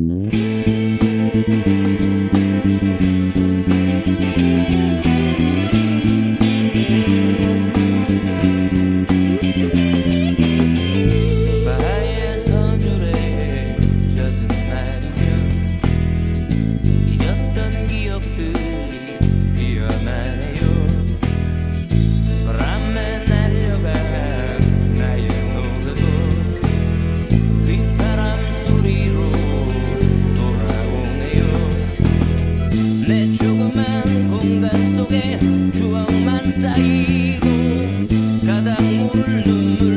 Mm-hmm. Hallelujah.